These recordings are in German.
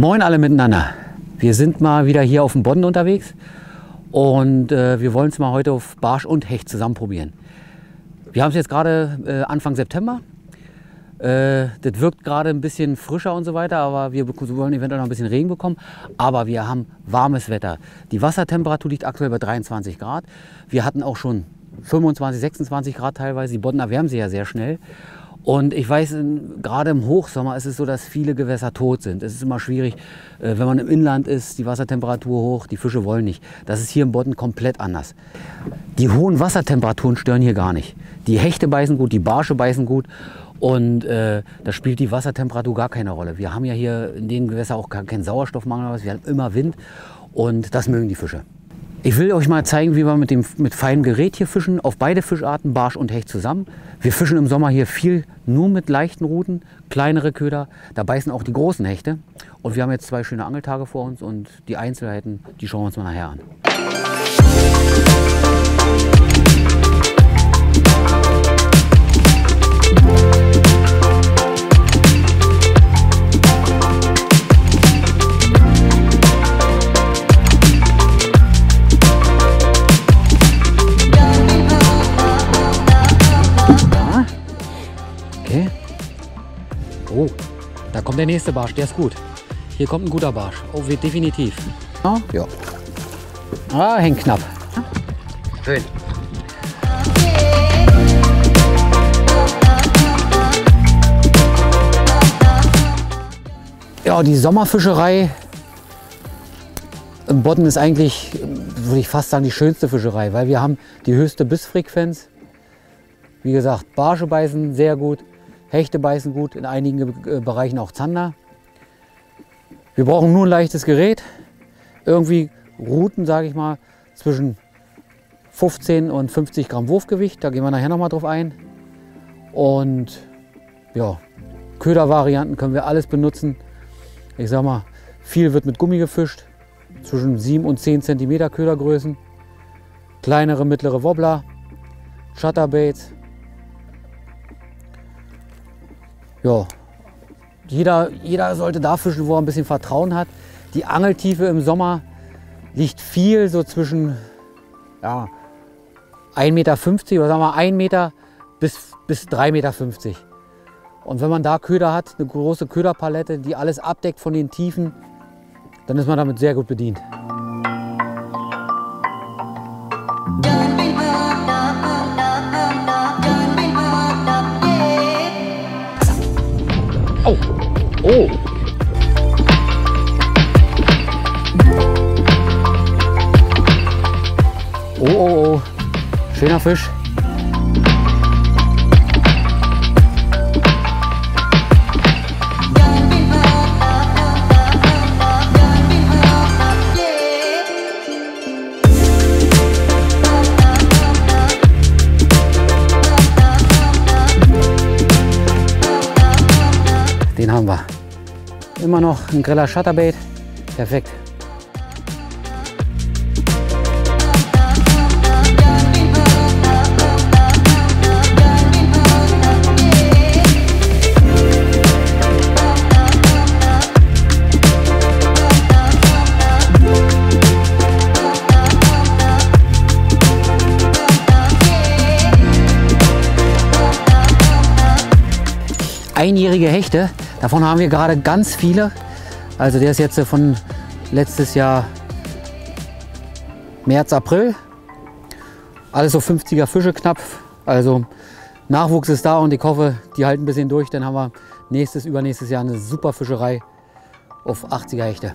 Moin alle miteinander. Wir sind mal wieder hier auf dem Bodden unterwegs und äh, wir wollen es mal heute auf Barsch und Hecht zusammen probieren. Wir haben es jetzt gerade äh, Anfang September. Äh, das wirkt gerade ein bisschen frischer und so weiter, aber wir wollen eventuell noch ein bisschen Regen bekommen. Aber wir haben warmes Wetter. Die Wassertemperatur liegt aktuell bei 23 Grad. Wir hatten auch schon 25, 26 Grad teilweise. Die Bodden erwärmen sich ja sehr schnell. Und ich weiß, gerade im Hochsommer ist es so, dass viele Gewässer tot sind. Es ist immer schwierig, äh, wenn man im Inland ist, die Wassertemperatur hoch, die Fische wollen nicht. Das ist hier im Bodden komplett anders. Die hohen Wassertemperaturen stören hier gar nicht. Die Hechte beißen gut, die Barsche beißen gut und äh, da spielt die Wassertemperatur gar keine Rolle. Wir haben ja hier in den Gewässern auch keinen Sauerstoffmangel, wir haben immer Wind und das mögen die Fische. Ich will euch mal zeigen, wie wir mit, dem, mit feinem Gerät hier fischen, auf beide Fischarten, Barsch und Hecht zusammen. Wir fischen im Sommer hier viel nur mit leichten Routen, kleinere Köder, da beißen auch die großen Hechte. Und wir haben jetzt zwei schöne Angeltage vor uns und die Einzelheiten, die schauen wir uns mal nachher an. Oh, da kommt der nächste Barsch, der ist gut. Hier kommt ein guter Barsch. Oh, wird definitiv. Ja, ja. Ah, hängt knapp. Schön. Ja, die Sommerfischerei im Bodden ist eigentlich, würde ich fast sagen, die schönste Fischerei, weil wir haben die höchste Bissfrequenz. Wie gesagt, Barsche beißen sehr gut, Hechte beißen gut, in einigen äh, Bereichen auch Zander. Wir brauchen nur ein leichtes Gerät. Irgendwie Routen, sage ich mal, zwischen 15 und 50 Gramm Wurfgewicht. Da gehen wir nachher noch mal drauf ein. Und ja, Ködervarianten können wir alles benutzen. Ich sag mal, viel wird mit Gummi gefischt. Zwischen 7 und 10 cm Ködergrößen. Kleinere, mittlere Wobbler. Shutterbaits, ja, jeder, jeder sollte da fischen, wo er ein bisschen Vertrauen hat. Die Angeltiefe im Sommer liegt viel so zwischen ja, 1,50 Meter oder sagen wir 1 Meter bis, bis 3,50 Meter. Und wenn man da Köder hat, eine große Köderpalette, die alles abdeckt von den Tiefen, dann ist man damit sehr gut bedient. Schöner Fisch. Den haben wir. Immer noch ein greller Shutterbait. Perfekt. Einjährige Hechte. Davon haben wir gerade ganz viele. Also der ist jetzt von letztes Jahr März, April. Alles so 50er Fische knapp. Also Nachwuchs ist da und ich hoffe, die halten ein bisschen durch. Dann haben wir nächstes, übernächstes Jahr eine super Fischerei auf 80er Hechte.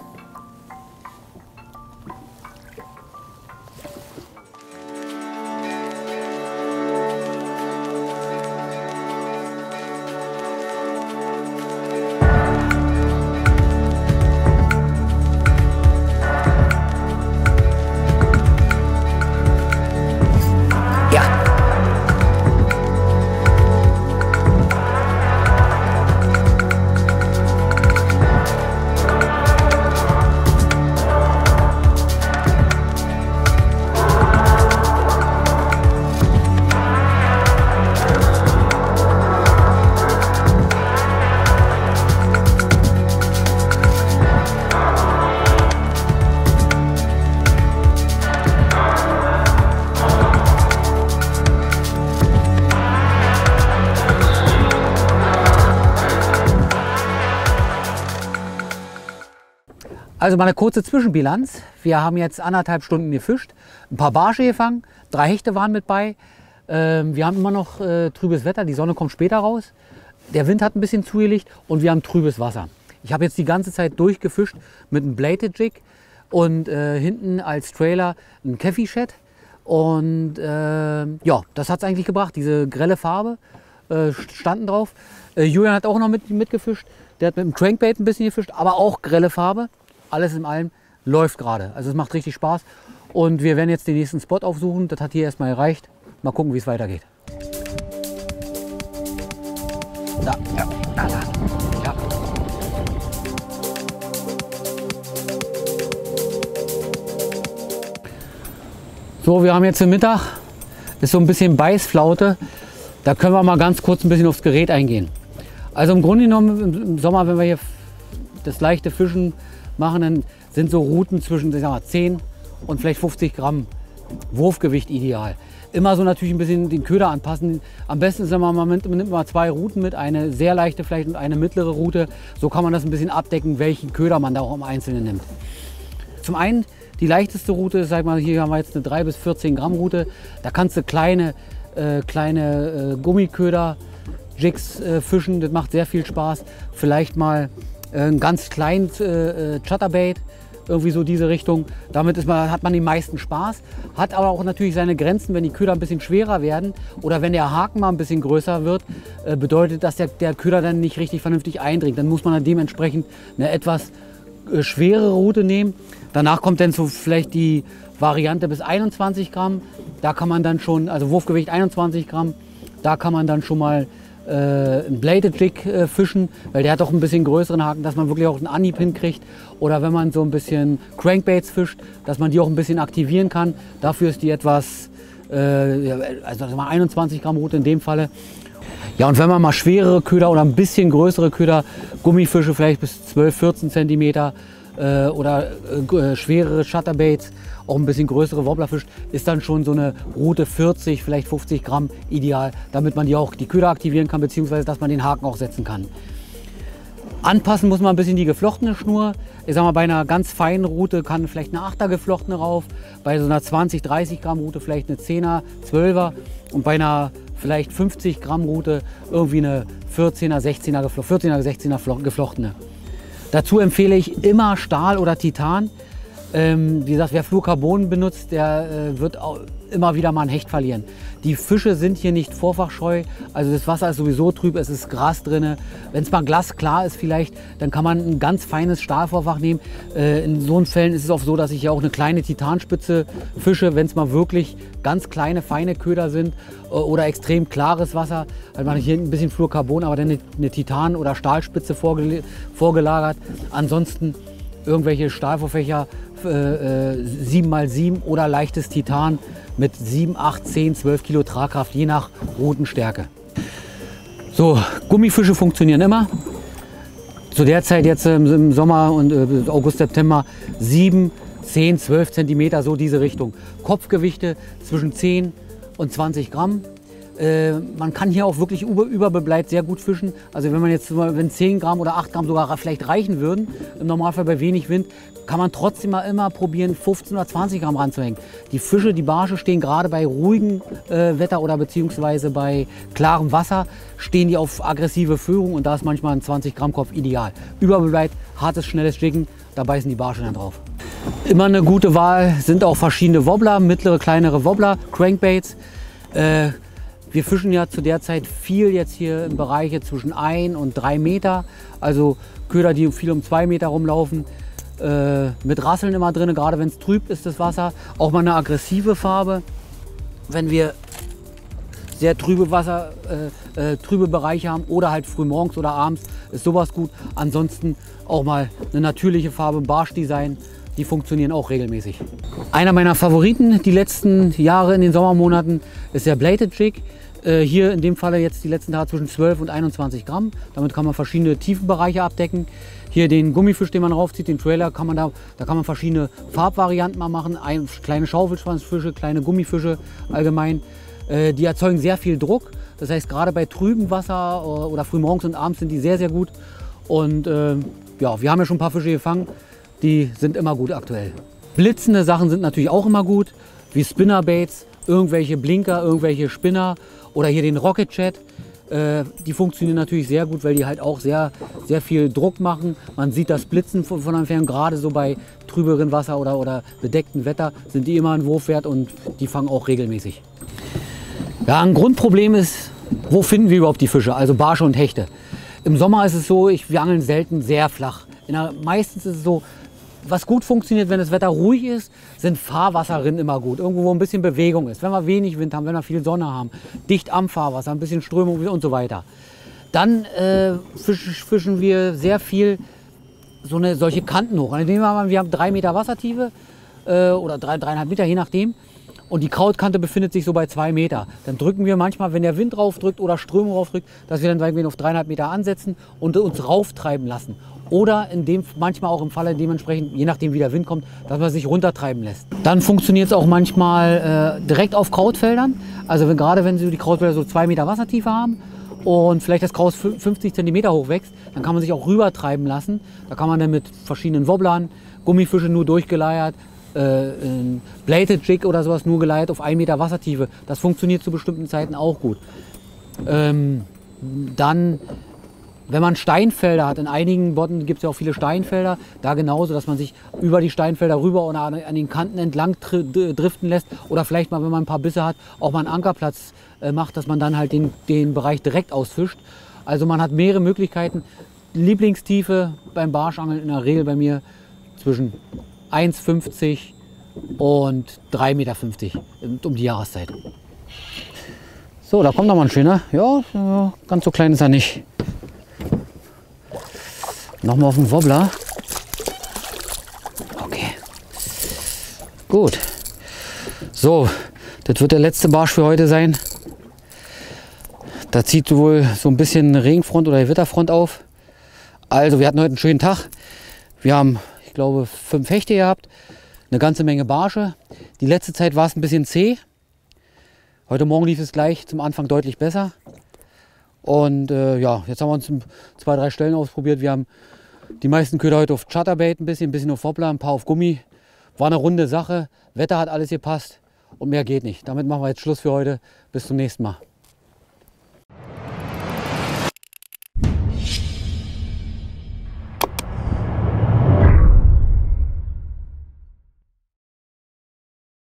Also mal eine kurze Zwischenbilanz. Wir haben jetzt anderthalb Stunden gefischt, ein paar Barsche gefangen, drei Hechte waren mit bei. Ähm, wir haben immer noch äh, trübes Wetter, die Sonne kommt später raus. Der Wind hat ein bisschen zugelegt und wir haben trübes Wasser. Ich habe jetzt die ganze Zeit durchgefischt mit einem Bladed Jig und äh, hinten als Trailer ein Keffi Shed. Und äh, ja, das hat es eigentlich gebracht. Diese grelle Farbe äh, standen drauf. Äh, Julian hat auch noch mit, mitgefischt. Der hat mit dem Crankbait ein bisschen gefischt, aber auch grelle Farbe. Alles in allem läuft gerade. Also es macht richtig Spaß. Und wir werden jetzt den nächsten Spot aufsuchen. Das hat hier erstmal gereicht. Mal gucken, wie es weitergeht. Da, ja, da, da. Ja. So, wir haben jetzt den Mittag. Ist so ein bisschen Beißflaute. Da können wir mal ganz kurz ein bisschen aufs Gerät eingehen. Also im Grunde genommen im Sommer, wenn wir hier das leichte Fischen machen, dann sind so Routen zwischen ich sag mal, 10 und vielleicht 50 Gramm Wurfgewicht ideal. Immer so natürlich ein bisschen den Köder anpassen. Am besten ist immer, man nimmt mal zwei Routen mit, eine sehr leichte vielleicht und eine mittlere Route. So kann man das ein bisschen abdecken, welchen Köder man da auch im Einzelnen nimmt. Zum einen die leichteste Route, sag mal, hier haben wir jetzt eine 3 bis 14 Gramm Route. Da kannst du kleine, äh, kleine äh, Gummiköder, Jigs äh, fischen, das macht sehr viel Spaß. Vielleicht mal ein ganz kleines äh, äh, Chatterbait, irgendwie so diese Richtung. Damit ist man, hat man den meisten Spaß, hat aber auch natürlich seine Grenzen, wenn die Köder ein bisschen schwerer werden oder wenn der Haken mal ein bisschen größer wird, äh, bedeutet, dass der, der Köder dann nicht richtig vernünftig eindringt. Dann muss man dann dementsprechend eine etwas äh, schwere Route nehmen. Danach kommt dann so vielleicht die Variante bis 21 Gramm. Da kann man dann schon, also Wurfgewicht 21 Gramm, da kann man dann schon mal äh, einen Bladed Jig äh, fischen, weil der hat doch ein bisschen größeren Haken, dass man wirklich auch einen Anhieb hinkriegt. Oder wenn man so ein bisschen Crankbaits fischt, dass man die auch ein bisschen aktivieren kann. Dafür ist die etwas, äh, also 21 Gramm Route in dem Falle. Ja, und wenn man mal schwerere Köder oder ein bisschen größere Köder, Gummifische vielleicht bis 12, 14 Zentimeter äh, oder äh, schwerere Shutterbaits, auch ein bisschen größere Wobbler fischt, ist dann schon so eine Route 40, vielleicht 50 Gramm ideal, damit man die auch die Köder aktivieren kann, beziehungsweise dass man den Haken auch setzen kann. Anpassen muss man ein bisschen die geflochtene Schnur. Ich sag mal, bei einer ganz feinen Route kann vielleicht eine 8er geflochtene rauf, bei so einer 20, 30 Gramm Route vielleicht eine 10er, 12er und bei einer vielleicht 50 Gramm Route irgendwie eine 14er, 16er, 14er, 16er geflochtene. Dazu empfehle ich immer Stahl oder Titan. Ähm, wie gesagt, wer Fluorcarbon benutzt, der äh, wird auch immer wieder mal ein Hecht verlieren. Die Fische sind hier nicht vorfachscheu, also das Wasser ist sowieso trüb, es ist Gras drin. Wenn es mal glasklar ist vielleicht, dann kann man ein ganz feines Stahlvorfach nehmen. Äh, in so Fällen ist es auch so, dass ich ja auch eine kleine Titanspitze fische, wenn es mal wirklich ganz kleine, feine Köder sind äh, oder extrem klares Wasser. Dann mache ich hier ein bisschen Fluorcarbon, aber dann eine, eine Titan- oder Stahlspitze vorge vorgelagert. Ansonsten irgendwelche Stahlvorfächer äh, 7x7 oder leichtes Titan mit 7, 8, 10, 12 Kilo Tragkraft, je nach Routenstärke. So, Gummifische funktionieren immer. Zu der Zeit jetzt im Sommer und äh, August, September 7, 10, 12 Zentimeter, so diese Richtung. Kopfgewichte zwischen 10 und 20 Gramm. Äh, man kann hier auch wirklich über, überbebleit sehr gut fischen. Also wenn man jetzt, wenn 10 Gramm oder 8 Gramm sogar vielleicht reichen würden, im Normalfall bei wenig Wind, kann man trotzdem mal immer probieren, 15 oder 20 Gramm ranzuhängen. Die Fische, die Barsche stehen gerade bei ruhigem äh, Wetter oder beziehungsweise bei klarem Wasser, stehen die auf aggressive Führung und da ist manchmal ein 20 Gramm Kopf ideal. Überbebleit, hartes, schnelles Jicken, da beißen die Barsche dann drauf. Immer eine gute Wahl sind auch verschiedene Wobbler, mittlere, kleinere Wobbler, Crankbaits. Äh, wir fischen ja zu der Zeit viel jetzt hier im Bereich zwischen 1 und 3 Meter. Also Köder, die viel um 2 Meter rumlaufen. Äh, mit Rasseln immer drin, gerade wenn es trüb ist das Wasser. Auch mal eine aggressive Farbe. Wenn wir sehr trübe Wasser, äh, äh, trübe Bereiche haben oder halt früh morgens oder abends ist sowas gut. Ansonsten auch mal eine natürliche Farbe, Barschdesign, die funktionieren auch regelmäßig. Einer meiner Favoriten die letzten Jahre in den Sommermonaten ist der Bladed Jig. Äh, hier in dem Falle jetzt die letzten Tage zwischen 12 und 21 Gramm. Damit kann man verschiedene Tiefenbereiche abdecken. Hier den Gummifisch, den man raufzieht, den Trailer, kann man da, da kann man verschiedene Farbvarianten mal machen. Ein, kleine Schaufelschwanzfische, kleine Gummifische allgemein. Äh, die erzeugen sehr viel Druck. Das heißt, gerade bei trübem Wasser äh, oder frühmorgens und abends sind die sehr, sehr gut. Und äh, ja, wir haben ja schon ein paar Fische gefangen. Die sind immer gut aktuell. Blitzende Sachen sind natürlich auch immer gut, wie Spinnerbaits, irgendwelche Blinker, irgendwelche Spinner oder hier den Rocket Chat. Äh, die funktionieren natürlich sehr gut, weil die halt auch sehr, sehr viel Druck machen. Man sieht das Blitzen von, von entfernt, gerade so bei trüberen Wasser oder, oder bedecktem Wetter sind die immer ein Wurfwert und die fangen auch regelmäßig. Ja, ein Grundproblem ist, wo finden wir überhaupt die Fische, also Barsche und Hechte. Im Sommer ist es so, ich, wir angeln selten sehr flach. Der, meistens ist es so, was gut funktioniert, wenn das Wetter ruhig ist, sind Fahrwasserrinnen immer gut. Irgendwo, wo ein bisschen Bewegung ist. Wenn wir wenig Wind haben, wenn wir viel Sonne haben, dicht am Fahrwasser, ein bisschen Strömung und so weiter. Dann äh, fischen, wir sehr viel so eine, solche Kanten hoch. Wir, mal, wir haben drei Meter Wassertiefe äh, oder drei, dreieinhalb Meter, je nachdem. Und die Krautkante befindet sich so bei zwei Meter. Dann drücken wir manchmal, wenn der Wind drauf drückt oder Strömung drauf drückt, dass wir dann auf dreieinhalb Meter ansetzen und uns rauftreiben lassen. Oder in dem, manchmal auch im Falle dementsprechend, je nachdem wie der Wind kommt, dass man sich runtertreiben lässt. Dann funktioniert es auch manchmal äh, direkt auf Krautfeldern. Also wenn, gerade wenn Sie die Krautfelder so zwei Meter Wassertiefe haben und vielleicht das Kraut 50 cm hoch wächst, dann kann man sich auch rübertreiben lassen. Da kann man dann mit verschiedenen Wobblern, Gummifische nur durchgeleiert, äh, Bladed Jig oder sowas nur geleitet auf 1 Meter Wassertiefe. Das funktioniert zu bestimmten Zeiten auch gut. Ähm, dann wenn man Steinfelder hat, in einigen Bodden gibt es ja auch viele Steinfelder, da genauso, dass man sich über die Steinfelder rüber oder an, an den Kanten entlang driften lässt oder vielleicht mal, wenn man ein paar Bisse hat, auch mal einen Ankerplatz äh, macht, dass man dann halt den, den Bereich direkt ausfischt. Also man hat mehrere Möglichkeiten. Lieblingstiefe beim Barschangeln in der Regel bei mir zwischen 1,50 und 3,50 Meter um die Jahreszeit. So, da kommt noch mal ein schöner. Ja, ganz so klein ist er nicht. Nochmal auf den Wobbler. Okay. Gut. So, das wird der letzte Barsch für heute sein. Da zieht wohl so ein bisschen Regenfront oder Witterfront auf. Also, wir hatten heute einen schönen Tag. Wir haben, ich glaube, fünf Hechte gehabt, eine ganze Menge Barsche. Die letzte Zeit war es ein bisschen zäh. Heute Morgen lief es gleich zum Anfang deutlich besser. Und äh, ja, jetzt haben wir uns zwei, drei Stellen ausprobiert. Wir haben die meisten Köder heute auf Chatterbait ein bisschen, ein bisschen auf Wobbler, ein paar auf Gummi. War eine runde Sache. Wetter hat alles gepasst und mehr geht nicht. Damit machen wir jetzt Schluss für heute. Bis zum nächsten Mal.